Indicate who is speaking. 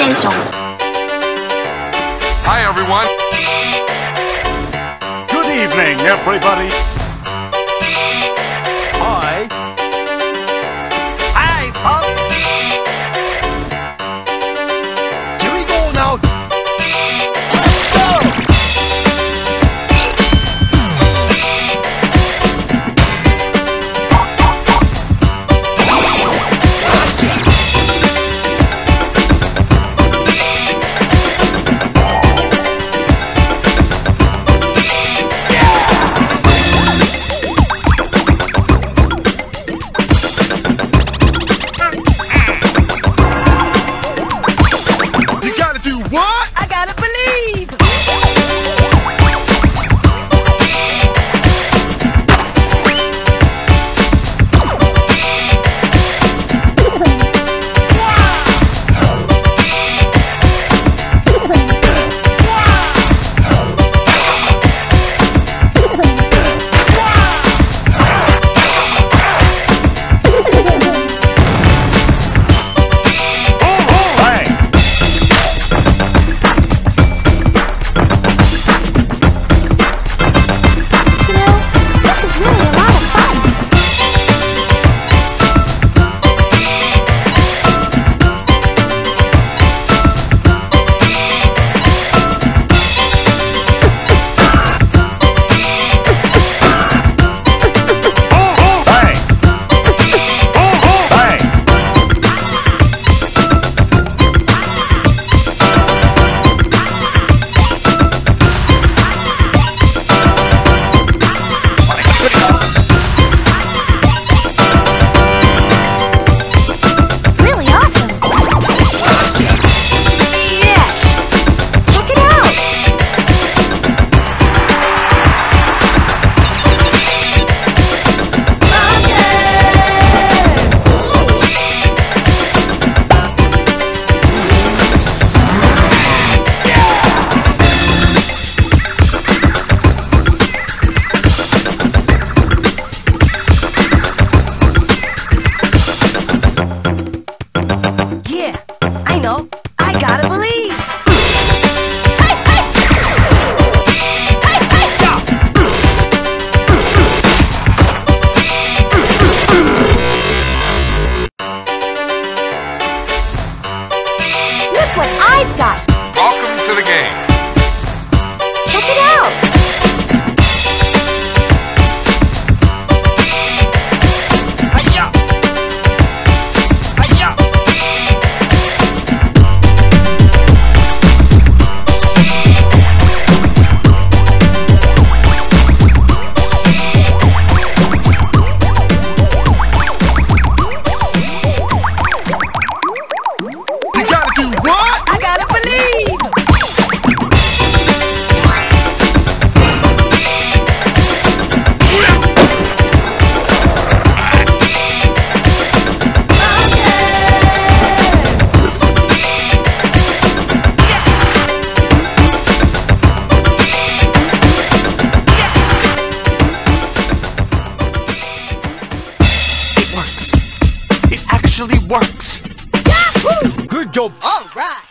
Speaker 1: station.
Speaker 2: Hi, everyone.
Speaker 3: Good evening, everybody.
Speaker 1: got.
Speaker 2: Welcome to the game.
Speaker 1: Check it out.
Speaker 4: actually works.
Speaker 5: Yahoo!
Speaker 4: Good job.
Speaker 5: All right.